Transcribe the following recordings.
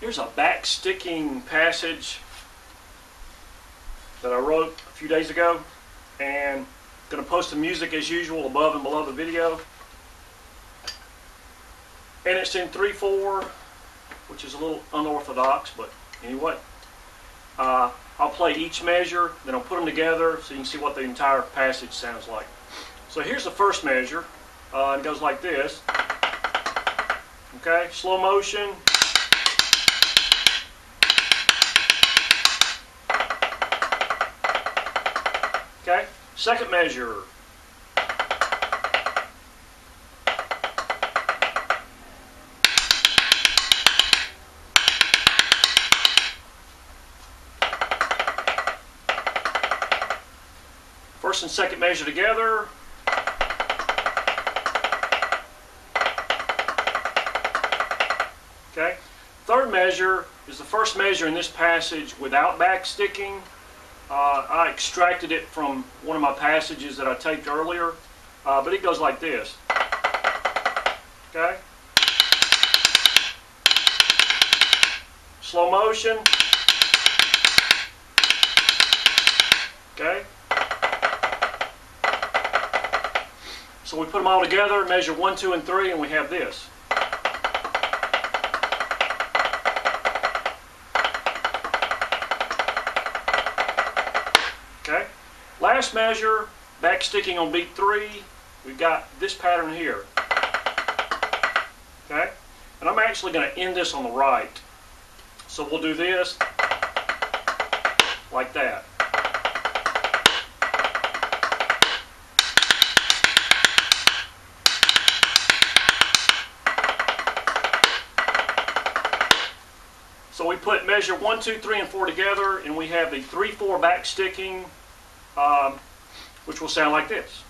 Here's a back sticking passage that I wrote a few days ago and going to post the music as usual above and below the video. And it's in 3-4, which is a little unorthodox, but anyway. Uh, I'll play each measure, then I'll put them together so you can see what the entire passage sounds like. So here's the first measure. Uh, it goes like this. Okay, slow motion. Okay, second measure. First and second measure together. Okay. Third measure is the first measure in this passage without backsticking. Uh, I extracted it from one of my passages that I taped earlier, uh, but it goes like this. Okay. Slow motion. Okay. So we put them all together, measure one, two, and three, and we have this. Last measure, back sticking on beat three, we've got this pattern here. Okay. And I'm actually going to end this on the right. So we'll do this like that. So we put measure one, two, three, and four together, and we have the three, four back sticking, um, which will sound like this.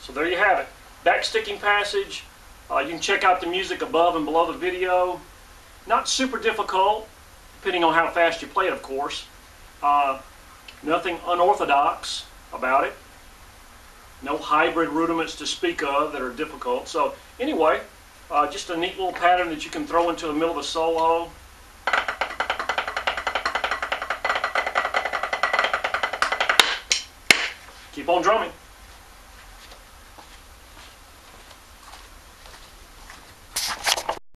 So there you have it. Backsticking passage. Uh, you can check out the music above and below the video. Not super difficult, depending on how fast you play it, of course. Uh, nothing unorthodox about it. No hybrid rudiments to speak of that are difficult. So anyway, uh, just a neat little pattern that you can throw into the middle of a solo. Keep on drumming.